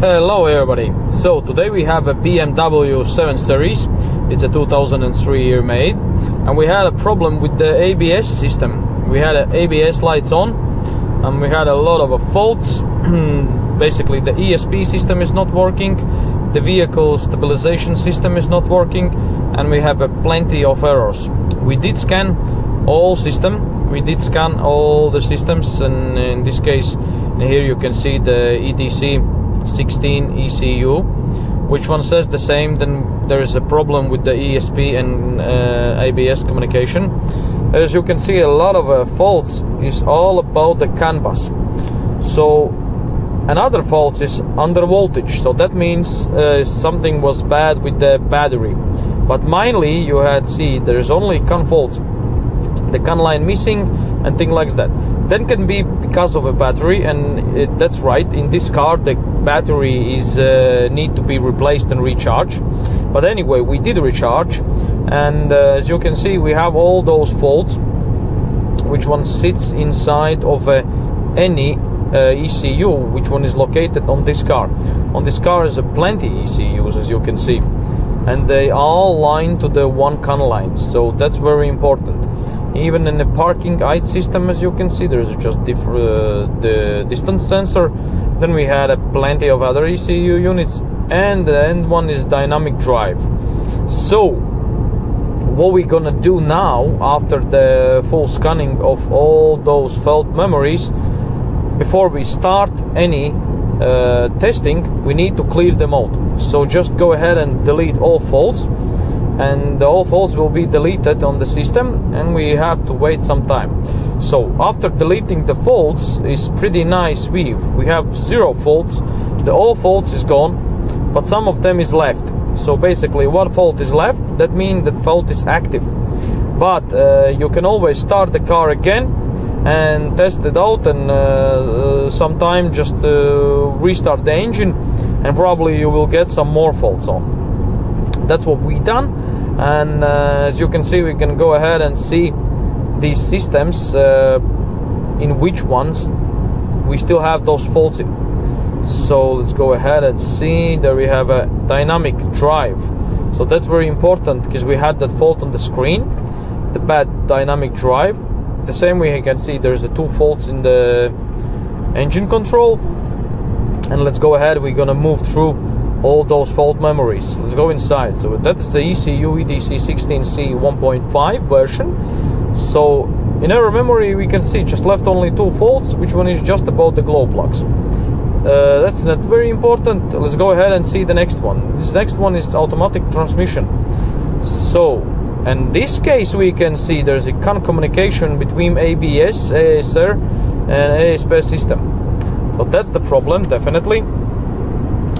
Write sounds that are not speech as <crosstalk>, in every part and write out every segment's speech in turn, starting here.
Hello everybody. So today we have a BMW 7 Series. It's a 2003 year made and we had a problem with the ABS system. We had ABS lights on and we had a lot of faults. <clears throat> Basically the ESP system is not working, the vehicle stabilization system is not working and we have plenty of errors. We did scan all system, we did scan all the systems and in this case here you can see the EDC 16 ECU which one says the same then there is a problem with the ESP and uh, ABS communication. As you can see a lot of uh, faults is all about the CAN bus so another fault is under voltage. So that means uh, something was bad with the battery. But mainly you had see there's only CAN faults. The CAN line missing and things like that. Then can be because of a battery and it, that's right in this car the battery is uh, need to be replaced and recharged. But anyway we did recharge and uh, as you can see we have all those faults which one sits inside of uh, any ECU which one is located on this car. On this car is a plenty ECUs as you can see and they all line to the one CAN line so that's very important. Even in the parking height system as you can see there's just uh, the distance sensor then we had a plenty of other ECU units and the end one is dynamic drive. So what we're gonna do now after the full scanning of all those fault memories before we start any uh, testing we need to clear them out. So just go ahead and delete all faults and all faults will be deleted on the system and we have to wait some time so after deleting the faults is pretty nice view we have zero faults. The all faults is gone but some of them is left. So basically one fault is left. That means that fault is active. But uh, you can always start the car again and test it out and uh, uh, sometime just uh, restart the engine and probably you will get some more faults on. That's what we done. And uh, as you can see we can go ahead and see these systems uh, in which ones we still have those faults. So let's go ahead and see that we have a dynamic drive. So that's very important because we had that fault on the screen the bad dynamic drive. The same way you can see there's the two faults in the engine control. And let's go ahead we're gonna move through all those fault memories. Let's go inside. So that is the ECU EDC16C 1.5 version. So in our memory we can see just left only two faults, which one is just about the glow plugs. Uh, that's not very important. Let's go ahead and see the next one. This next one is automatic transmission. So in this case we can see there's a CAN communication between ABS, ASR and ASP system. So that's the problem definitely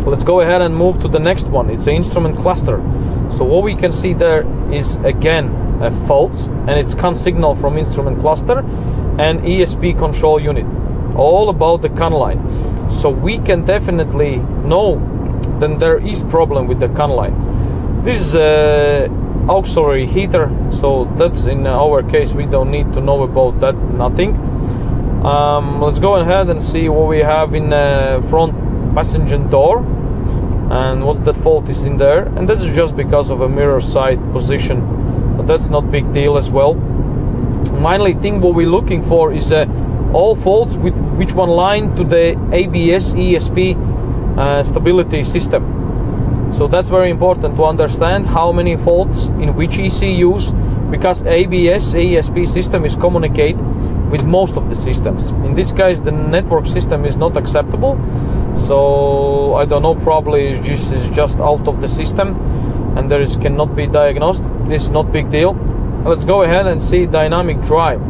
let's go ahead and move to the next one. It's the instrument cluster. So what we can see there is again a fault and it's CAN signal from instrument cluster and ESP control unit. All about the CAN line. So we can definitely know then there is problem with the CAN line. This is a auxiliary heater so that's in our case we don't need to know about that nothing. Um, let's go ahead and see what we have in the front passenger door and what that fault is in there. And this is just because of a mirror side position but that's not big deal as well. Mainly thing what we're looking for is uh, all faults with which one line to the ABS ESP uh, stability system. So that's very important to understand how many faults in which ECUs because ABS ESP system is communicate with most of the systems. In this case the network system is not acceptable so I don't know probably this is just out of the system and there is cannot be diagnosed. This is not big deal. Let's go ahead and see dynamic drive.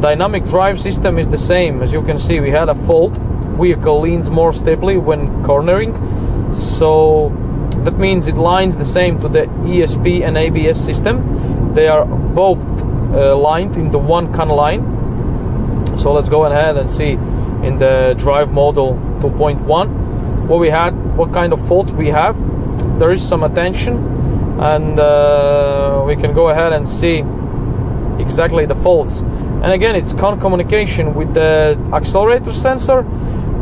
Dynamic drive system is the same. As you can see we had a fault. Vehicle leans more stably when cornering. So that means it lines the same to the ESP and ABS system. They are both uh, lined into one CAN line. So let's go ahead and see in the drive model 2.1 what we had what kind of faults we have there is some attention and uh, we can go ahead and see exactly the faults and again it's CAN communication with the accelerator sensor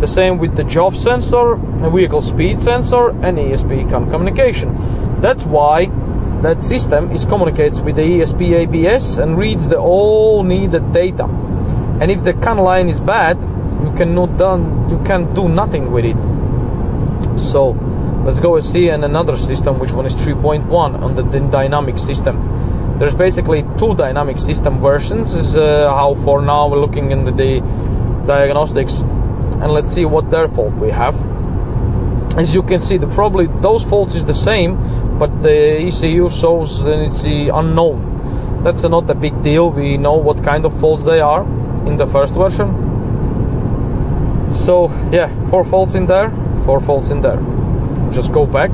The same with the JOF sensor, vehicle speed sensor, and ESP CAN communication. That's why that system is communicates with the ESP ABS and reads the all needed data. And if the CAN line is bad, cannot done you can't do nothing with it. So let's go and see another system, which one is 3.1 on the dynamic system. There's basically two dynamic system versions. Is uh, how for now we're looking in the diagnostics, and let's see what their fault we have. As you can see, the probably those faults is the same, but the ECU shows that it's the unknown. That's not a big deal. We know what kind of faults they are in the first version. So yeah, four faults in there, four faults in there. Just go back.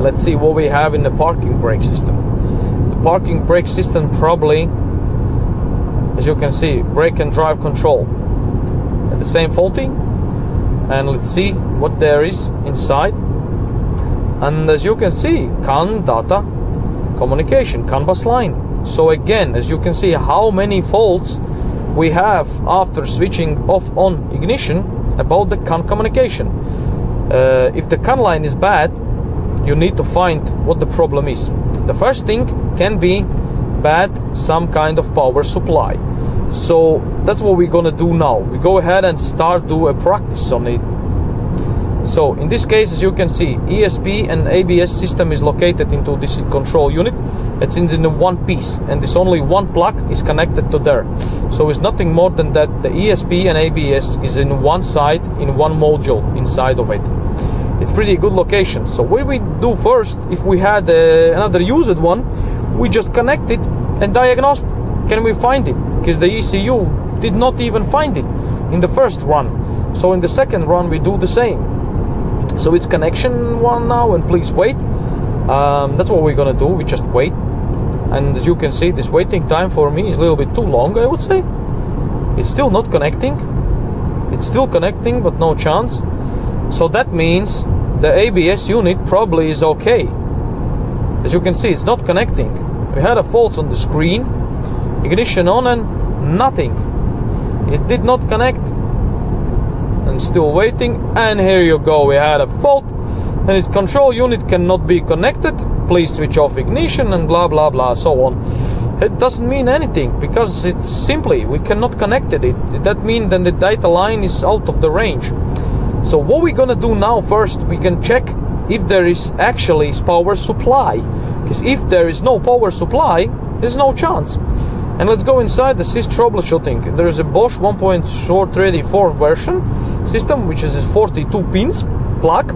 Let's see what we have in the parking brake system. The parking brake system probably, as you can see, brake and drive control at the same faulty. And let's see what there is inside and as you can see CAN data communication CAN bus line so again as you can see how many faults we have after switching off on ignition about the CAN communication. Uh, if the CAN line is bad you need to find what the problem is. The first thing can be bad some kind of power supply. So that's what we're gonna do now. We go ahead and start do a practice on it so in this case, as you can see, ESP and ABS system is located into this control unit. It's in the one piece and this only one plug is connected to there. So it's nothing more than that the ESP and ABS is in one side, in one module inside of it. It's pretty good location. So what we do first, if we had uh, another used one, we just connect it and diagnose, can we find it? Because the ECU did not even find it in the first run. So in the second run, we do the same so it's connection one now and please wait. Um, that's what we're gonna do we just wait. And as you can see this waiting time for me is a little bit too long I would say. It's still not connecting. It's still connecting but no chance. So that means the ABS unit probably is okay. As you can see it's not connecting. We had a fault on the screen ignition on and nothing. It did not connect still waiting and here you go. We had a fault and its control unit cannot be connected. Please switch off ignition and blah blah blah so on. It doesn't mean anything because it's simply we cannot connect it. That means then the data line is out of the range. So what we're gonna do now first we can check if there is actually power supply. Because if there is no power supply there's no chance and let's go inside the sys troubleshooting. There is a Bosch 1.434 version system, which is 42 pins plug.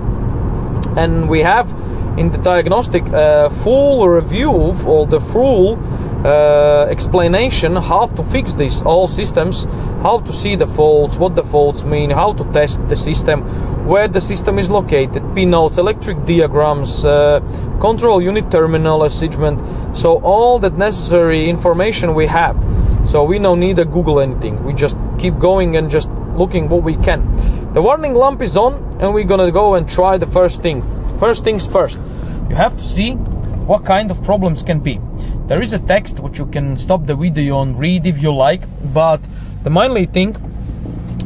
And we have in the diagnostic uh, full review of all the full uh, explanation how to fix this all systems how to see the faults what the faults mean how to test the system where the system is located pinouts electric diagrams uh, control unit terminal assignment so all that necessary information we have. So we don't need to google anything. We just keep going and just looking what we can. The warning lamp is on and we're gonna go and try the first thing. First things first. You have to see what kind of problems can be there is a text which you can stop the video and read if you like, but the mainly thing,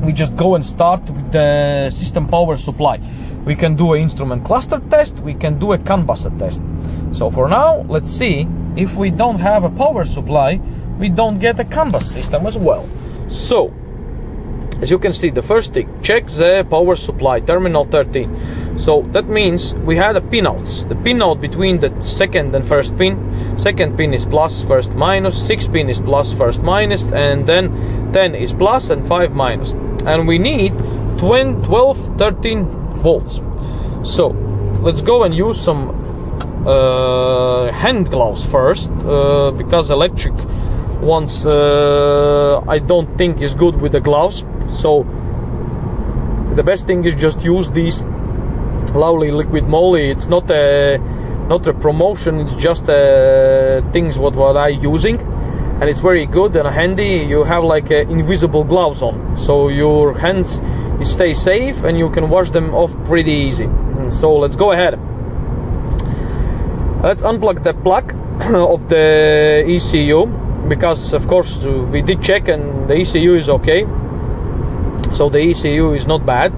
we just go and start with the system power supply. We can do an instrument cluster test, we can do a CAN test. So for now, let's see if we don't have a power supply, we don't get a CAN bus system as well. So as you can see the first thing check the power supply terminal 13 so that means we had a pinouts. The pinout between the second and first pin. Second pin is plus first minus. six pin is plus first minus. And then 10 is plus and 5 minus. and we need 12 13 volts. So let's go and use some uh, hand gloves first uh, because electric ones uh, I don't think is good with the gloves. So the best thing is just use these lovely Liqui Moly. It's not a not a promotion it's just uh, things what what I using. And it's very good and handy. You have like uh, invisible gloves on. So your hands stay safe and you can wash them off pretty easy. So let's go ahead. Let's unplug the plug <coughs> of the ECU because of course we did check and the ECU is okay. So the ECU is not bad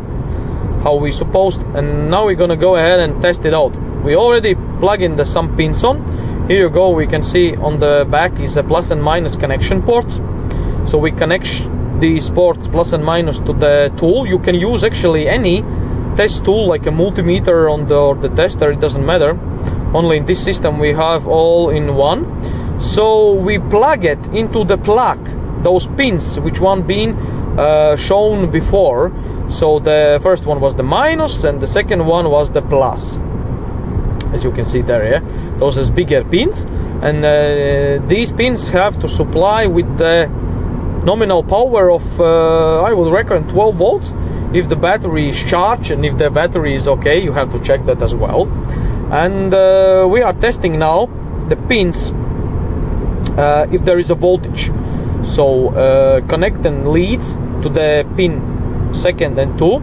how we supposed and now we're gonna go ahead and test it out. We already plug in the some pins on. Here you go we can see on the back is a plus and minus connection ports. So we connect these ports plus and minus to the tool. You can use actually any test tool like a multimeter on the or the tester it doesn't matter. Only in this system we have all in one. So we plug it into the plug those pins which one been uh, shown before. So the first one was the minus and the second one was the plus. As you can see there yeah? Those are bigger pins. And uh, these pins have to supply with the nominal power of uh, I would reckon 12 volts. If the battery is charged and if the battery is okay you have to check that as well. And uh, we are testing now the pins uh, if there is a voltage. So uh, connecting leads to the pin second and two.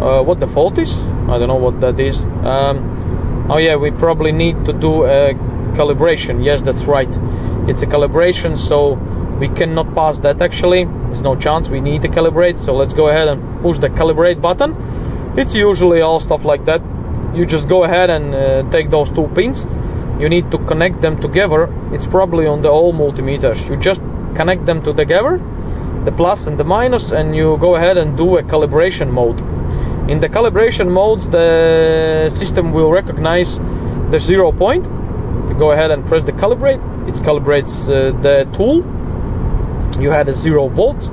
Uh, what the fault is? I don't know what that is. Um, oh yeah we probably need to do a calibration. Yes that's right. It's a calibration so we cannot pass that actually. There's no chance we need to calibrate so let's go ahead and push the calibrate button. It's usually all stuff like that. You just go ahead and uh, take those two pins. You need to connect them together. It's probably on the all multimeters. You just connect them together the plus and the minus and you go ahead and do a calibration mode. In the calibration mode the system will recognize the zero point. You go ahead and press the calibrate. It calibrates uh, the tool. You had a zero volts.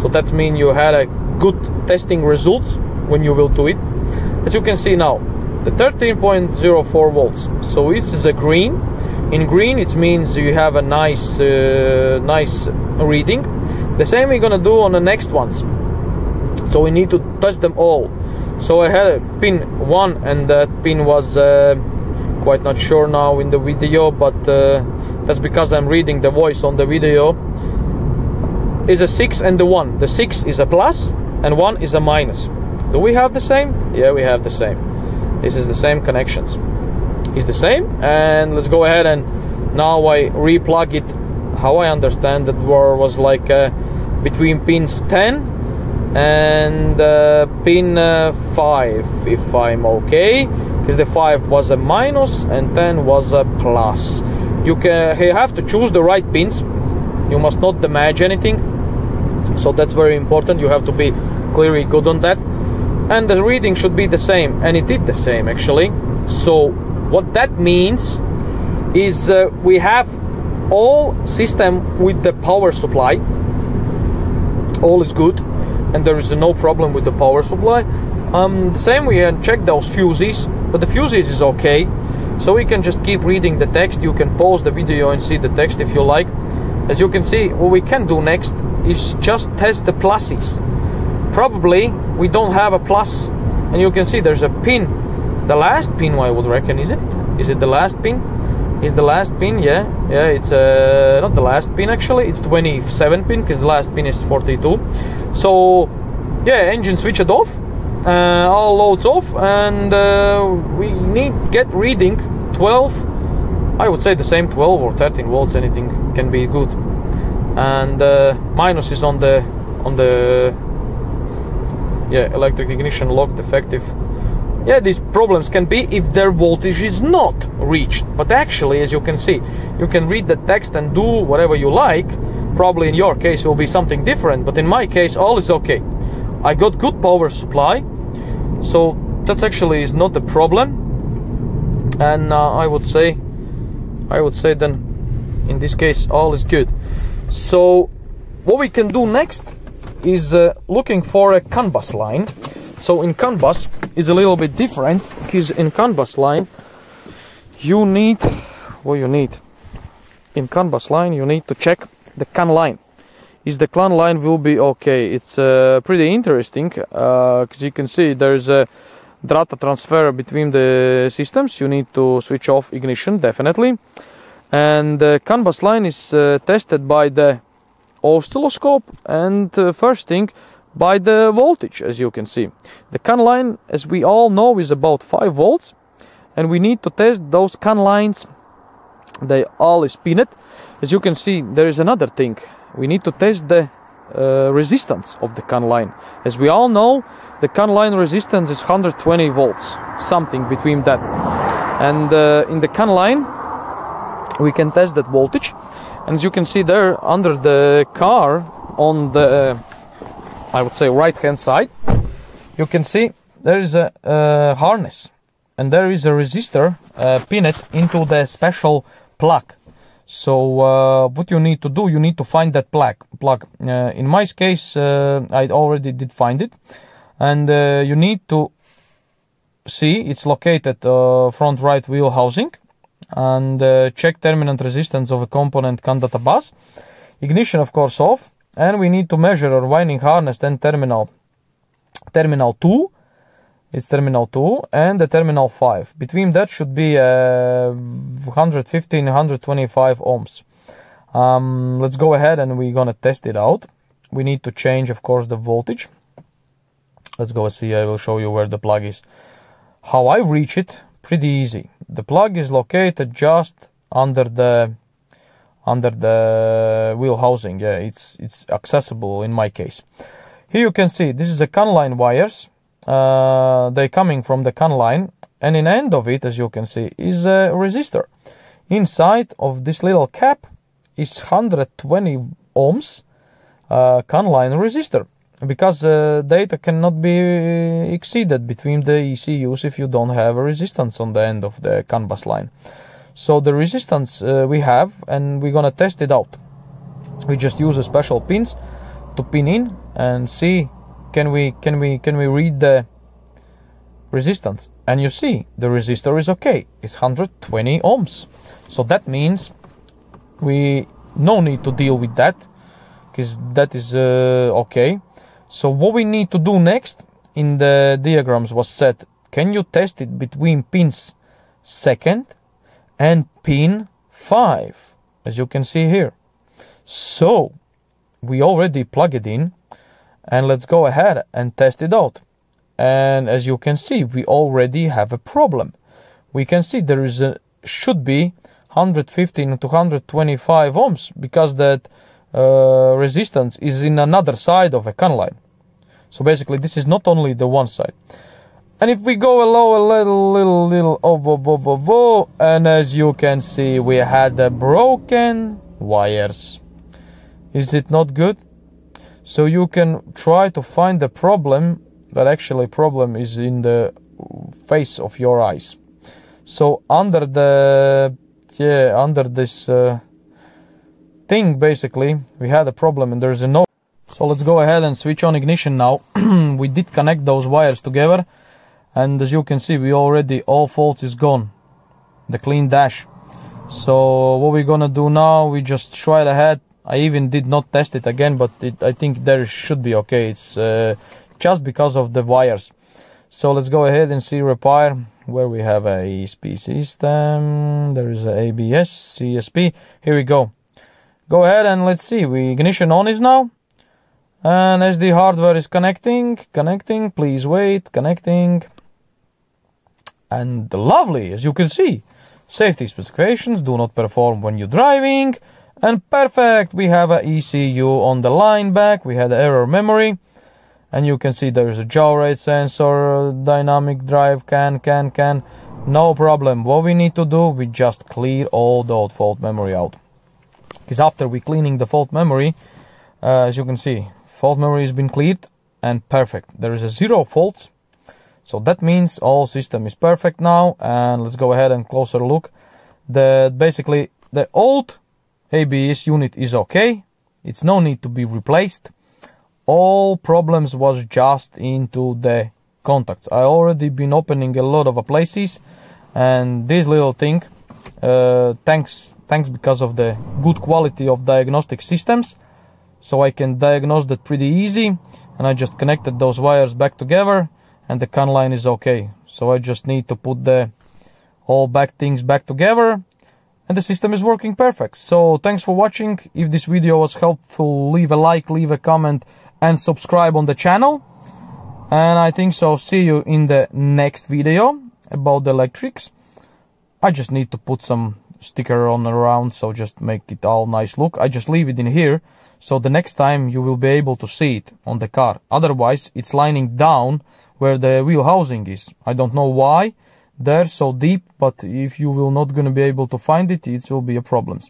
So that means you had a good testing results when you will do it. As you can see now the 13.04 volts. So this is a green. In green it means you have a nice uh, nice reading the same we're gonna do on the next ones. So we need to touch them all. So I had a pin one and that pin was uh, quite not sure now in the video but uh, that's because I'm reading the voice on the video. Is a 6 and the 1 the 6 is a plus and 1 is a minus. Do we have the same? Yeah we have the same. This is the same connections. Is the same and let's go ahead and now I replug it. How I understand that was like uh, between pins 10 and uh, pin uh, 5 if I'm okay. Because the 5 was a minus and 10 was a plus. You can you have to choose the right pins. You must not damage anything. So that's very important. You have to be clearly good on that. And the reading should be the same. And it did the same actually. So what that means is uh, we have all system with the power supply all is good and there is no problem with the power supply. Um, the same we can check those fuses but the fuses is okay. So we can just keep reading the text. You can pause the video and see the text if you like. As you can see what we can do next is just test the pluses. Probably we don't have a plus and you can see there's a pin. The last pin I would reckon is it? Is it the last pin is the last pin yeah. Yeah it's uh, not the last pin actually. It's 27 pin because the last pin is 42 so yeah engine switched off uh, all loads off and uh, we need get reading. 12 I would say the same 12 or 13 volts anything can be good. And uh, minus is on the on the yeah electric ignition lock defective yeah these problems can be if their voltage is not reached. But actually as you can see you can read the text and do whatever you like. Probably in your case will be something different but in my case all is okay. I got good power supply so that actually is not a problem. And uh, i would say i would say then in this case all is good. So what we can do next is uh, looking for a CAN bus line so in CAN bus is a little bit different because in CAN bus line you need what you need in CAN bus line you need to check the CAN line. Is the CAN line will be okay? It's uh, pretty interesting because uh, you can see there's a data transfer between the systems. You need to switch off ignition definitely. And the CAN bus line is uh, tested by the oscilloscope. And uh, first thing by the voltage as you can see. The CAN line as we all know is about 5 volts and we need to test those CAN lines they all is pinned. As you can see there is another thing we need to test the uh, resistance of the CAN line. As we all know, the CAN line resistance is 120 volts, something between that. And uh, in the CAN line, we can test that voltage. And as you can see there under the car on the, I would say, right hand side, you can see there is a, a harness and there is a resistor uh, pinned into the special plug so uh, what you need to do, you need to find that plug. Plug. Uh, in my case, uh, I already did find it, and uh, you need to see it's located uh, front right wheel housing, and check terminal resistance of a component CAN data bus. Ignition, of course, off, and we need to measure our winding harness then terminal terminal two. It's terminal 2 and the terminal 5 between that should be uh, 115 125 ohms. Um, let's go ahead and we're gonna test it out. We need to change of course the voltage. Let's go see I will show you where the plug is. How I reach it? Pretty easy. The plug is located just under the under the wheel housing. Yeah it's it's accessible in my case. Here you can see this is the CAN line wires. Uh, they coming from the CAN line and in end of it as you can see is a resistor. Inside of this little cap is 120 ohms uh, CAN line resistor because uh, data cannot be exceeded between the ECUs if you don't have a resistance on the end of the CAN bus line so the resistance uh, we have and we're gonna test it out. We just use a special pins to pin in and see can we can we can we read the resistance. And you see the resistor is okay. It's 120 ohms. So that means we no need to deal with that because that is uh, okay. So what we need to do next in the diagrams was set can you test it between pins second and pin 5 as you can see here. So we already plug it in and let's go ahead and test it out. And as you can see we already have a problem. We can see there is a should be 115 to 125 ohms because that uh, resistance is in another side of a CAN line so basically this is not only the one side and if we go a little little little oh, oh, oh, oh, oh, and as you can see we had the broken wires. Is it not good? So you can try to find the problem but actually problem is in the face of your eyes. So under the yeah under this uh, thing basically we had a problem and there's a no so let's go ahead and switch on ignition now. <clears throat> We did connect those wires together and as you can see we already all faults is gone the clean dash so what we're gonna do now we just try it ahead I even did not test it again, but it, I think there should be okay. It's uh, just because of the wires. So let's go ahead and see repair where we have a ESP system. There is a ABS, CSP. Here we go. Go ahead and let's see. We ignition on is now. And as the hardware is connecting, connecting, please wait, connecting. And lovely, as you can see. Safety specifications do not perform when you're driving. And perfect, we have a ECU on the line back, we had error memory. And you can see there's a yaw rate sensor, dynamic drive, can, can, can. No problem. What we need to do, we just clear all the fault memory out. Because after we cleaning the fault memory, uh, as you can see, fault memory has been cleared and perfect. There is a zero faults. So that means all system is perfect now. And let's go ahead and closer look. That basically the old ABS unit is okay. It's no need to be replaced. All problems was just into the contacts. I already been opening a lot of places and this little thing, uh, thanks, thanks because of the good quality of diagnostic systems. So I can diagnose that pretty easy and I just connected those wires back together and the CAN line is okay. So I just need to put the all back things back together and the system is working perfect. So thanks for watching. If this video was helpful, leave a like, leave a comment and subscribe on the channel. And I think so. See you in the next video about the electrics. I just need to put some sticker on around so just make it all nice look. I just leave it in here so the next time you will be able to see it on the car otherwise it's lining down where the wheel housing is. I don't know why they're so deep but if you will not gonna be able to find it it will be a problem.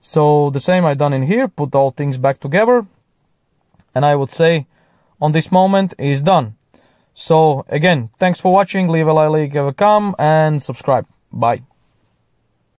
So the same i done in here put all things back together and i would say on this moment is done. So again thanks for watching. Leave a like leave a comment and subscribe. Bye